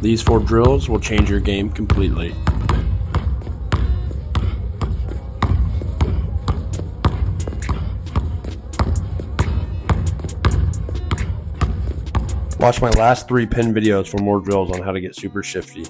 These four drills will change your game completely. Watch my last three pin videos for more drills on how to get super shifty.